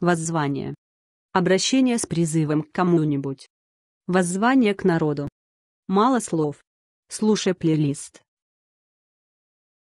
Воззвание. Обращение с призывом к кому-нибудь. Воззвание к народу. Мало слов. Слушай плейлист.